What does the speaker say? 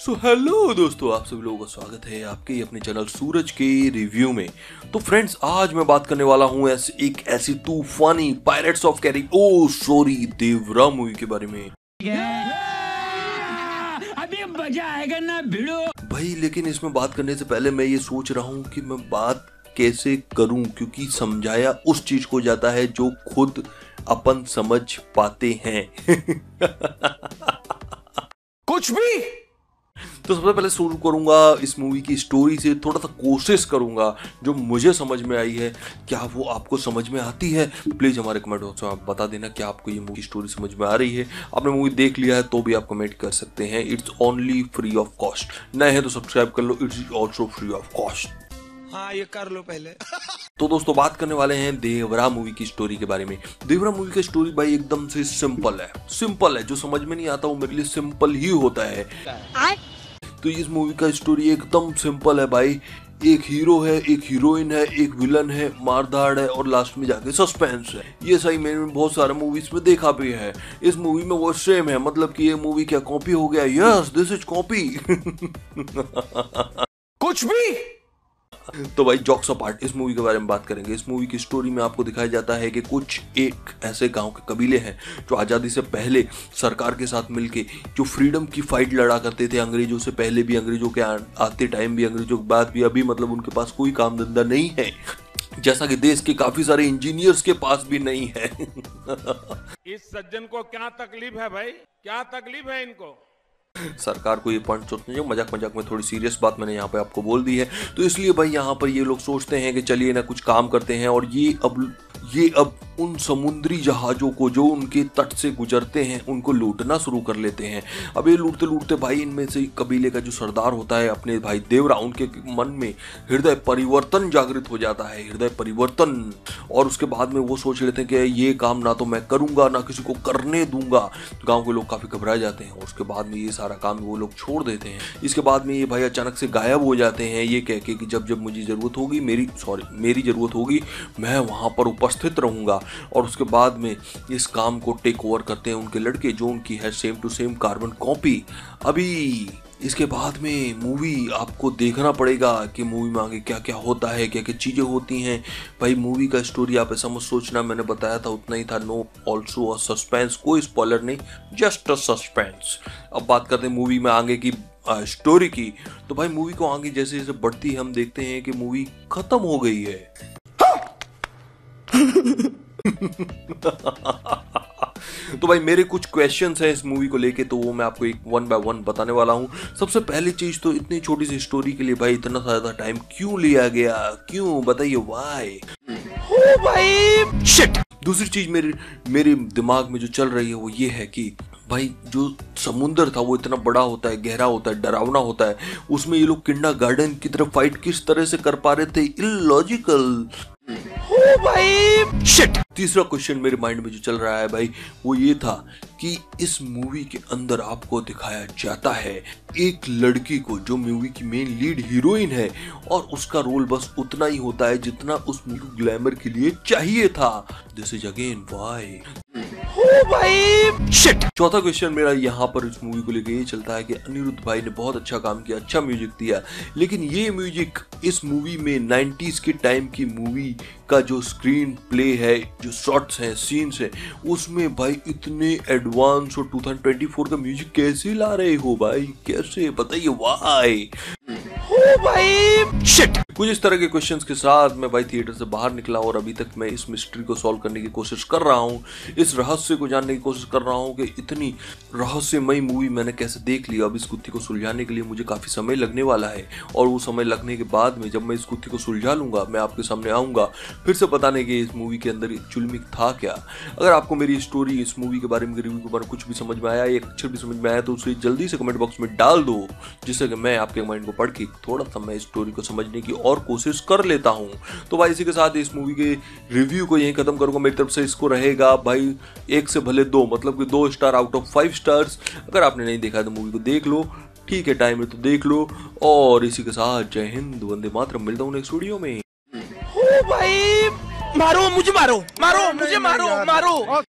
So hello दोस्तों आप सभी लोगों का स्वागत है आपके अपने चैनल सूरज के रिव्यू में। तो फ्रेंड्स आज मैं बात करने वाला हूँ ऐसे एक ऐसी तूफानी पायरेट्स ऑफ़ कैरी ओ सॉरी देवरा मूवी के बारे में। अभी मज़ा आएगा ना भिड़ो। भाई लेकिन इसमें बात करने से पहले मैं ये सोच रहा हूँ कि मैं बात कैसे करूँ क्योंकि समझाया उस चीज़ को जाता है जो खुद अपन समझ पाते हैं। कुछ भी! तो सबसे पहले शुरू करूँगा इस मूवी की स्टोरी से थोड़ा सा कोशिश करूँगा जो मुझे समझ में आई है क्या वो आपको समझ में आती है? प्लीज़ हमारे कमेंट बॉक्स में आप बता देना क्या आपको ये मूवी स्टोरी समझ में आ रही है। आपने मूवी देख लिया है तो भी आप कमेंट कर सकते हैं। It's only free of cost नए हैं तो सब्सक्राइब कर लो। It's also free of cost हाँ ये कर लो पहले। तो दोस्तों बात करने वाले हैं देवरा मूवी की स्टोरी के बारे में। देवरा मूवी की स्टोरी भाई एकदम से सिंपल है। सिंपल है। जो समझ में नहीं आता वो मेरे लिए सिंपल ही होता है। तो इस मूवी का स्टोरी एकदम सिंपल है भाई। एक हीरो है, एक हीरोइन है, एक विलन है, मारधाड़ है और लास्ट में जाके सस्पेंस है। ये सही, मैंने बहुत सारे मूवीज़ में देखा भी है। इस मूवी में वो सेम है मतलब कि ये मूवी क्या कॉपी हो गया? यस दिस इज़ कॉपी कुछ भी! तो भाई जॉक्स अपार्ट इस मूवी के बारे में बात करेंगे। इस मूवी की स्टोरी में आपको दिखाया जाता है कि कुछ एक ऐसे गाँव के कबीले हैं जो आज़ादी से पहले सरकार के साथ मिलके, जो फ्रीडम की फाइट लड़ा करते थे अंग्रेज़ों से पहले भी, अंग्रेज़ों के आते टाइम भी, अंग्रेज़ों के बाद भी, अभी मतलब उनके पास कोई काम धंधा नहीं है। जैसा कि देश के काफ़ी सारे इंजीनियर्स के पास भी नहीं है। इस सज्जन को क्या तकलीफ़ है भाई? क्या तकलीफ़ है इनको? सरकार को ये पॉइंट सोचने जो मज़ाक मज़ाक में थोड़ी सीरियस बात मैंने यहाँ पे आपको बोल दी है। तो इसलिए भाई यहाँ पर ये लोग सोचते हैं कि चलिए ना कुछ काम करते हैं और ये अब ये अब उन समुद्री जहाज़ों को जो उनके तट से गुजरते हैं, उनको लूटना शुरू कर लेते हैं। अब ये लूटते लूटते भाई, इनमें से कबीले का जो सरदार होता है, अपने भाई देवरा उनके मन में हृदय परिवर्तन जागृत हो जाता है, हृदय परिवर्तन। और उसके बाद में वो सोच लेते हैं कि ये काम ना तो मैं करूँगा, ना किसी को करने दूँगा। गाँव के लोग काफ़ी घबरा जाते हैं, और उसके बाद में ये सारा काम वो लोग छोड़ देते हैं। इसके बाद में ये भाई अचानक से गायब हो जाते हैं, ये कह के कि जब जब मुझे ज़रूरत होगी, मेरी सॉरी मेरी ज़रूरत होगी, मैं वहाँ पर उपस्थित रहूँगा। और उसके बाद में इस काम को टेक ओवर करते हैं उनके लड़के, जो उनकी है same to same carbon copy अभी इसके बाद में मूवी आपको देखना पड़ेगा कि मूवी में आगे क्या क्या होता है क्या क्या चीज़ें होती हैं। भाई मूवी का स्टोरी आप ऐसा मत सोचना, मैंने बताया था उतना ही था नो ऑल्सो अ सस्पेंस कोई स्पॉइलर नहीं जस्ट अ सस्पेंस अब बात करते हैं मूवी में आगे की स्टोरी की। तो भाई मूवी को आगे जैसे जैसे बढ़ती है, हम देखते हैं कि मूवी खत्म हो गई है। तो भाई मेरे कुछ क्वेश्चंस हैं इस मूवी को लेके तो वो मैं आपको एक वन बाय वन बताने वाला हूँ। सबसे पहली चीज़ तो इतनी छोटी सी स्टोरी के लिए भाई इतना ज़्यादा टाइम क्यों लिया गया? क्यों? बताइए वाई ओ भाई। शिट दूसरी चीज़ मेरे मेरे दिमाग में जो चल रही है वो ये है कि भाई जो समुंदर था वो इतना बड़ा होता है गहरा होता है डरावना होता है उसमें ये लोग किंडा गार्डन की तरफ़ फाइट किस तरह से कर पा रहे थे? इलॉजिकल ओ भाई। शिट तीसरा क्वेश्चन मेरे माइंड में जो चल रहा है भाई वो ये था कि इस मूवी के अंदर आपको दिखाया जाता है एक लड़की को जो मूवी की मेन लीड हीरोइन है और उसका रोल बस उतना ही होता है जितना उस मूवी ग्लैमर के लिए चाहिए था। दिस इज़ अगेन वाई भाई। शिट चौथा क्वेश्चन मेरा यहाँ पर इस मूवी को लेकर ये चलता है कि अनिरुद्ध भाई ने बहुत अच्छा काम किया अच्छा म्यूज़िक दिया। लेकिन ये म्यूज़िक इस मूवी में 90s के टाइम की मूवी का जो स्क्रीन प्ले है जो शॉट्स हैं सीन्स हैं उसमें भाई इतने एडवांस और 2024 का म्यूज़िक कैसे ला रहे हो भाई? कैसे? बताइए वाई ओ भाई। शिट कुछ इस तरह के क्वेश्चंस के साथ मैं भाई थिएटर से बाहर निकला और अभी तक मैं इस मिस्ट्री को सॉल्व करने की कोशिश कर रहा हूँ, इस रहस्य को जानने की कोशिश कर रहा हूँ कि इतनी रहस्यमयी मूवी मैंने कैसे देख ली। अब इस गुत्थी को सुलझाने के लिए मुझे काफ़ी समय लगने वाला है और वो समय लगने के बाद में जब मैं इस गुत्थी को सुलझा लूँगा, मैं आपके सामने आऊँगा, फिर से बताने के इस मूवी के अंदर चुलमी था क्या। अगर आपको मेरी स्टोरी इस मूवी के बारे में रिव्यू के बारे में कुछ भी समझ में आया, एक अक्षर भी समझ में आया तो उसे जल्दी से कमेंट बॉक्स में डाल दो, जिससे कि मैं आपके माइंड को पढ़ के थोड़ा सा मैं स्टोरी को समझने की और कोशिश कर लेता हूँ। तो भाई इसी के साथ इस मूवी के रिव्यू को यहीं खत्म करूँगा। मेरी तरफ़ से इसको रहेगा भाई एक से भले दो मतलब कि दो star out of five stars अगर आपने नहीं देखा तो मूवी को देख लो। ठीक है टाइम है तो देख लो। और इसी के साथ जय हिंद वंदे मातरम। मिलता हूँ नेक्स्ट वीडियो में। भाई मारो मुझे मारो मारो मुझे मारो मारो।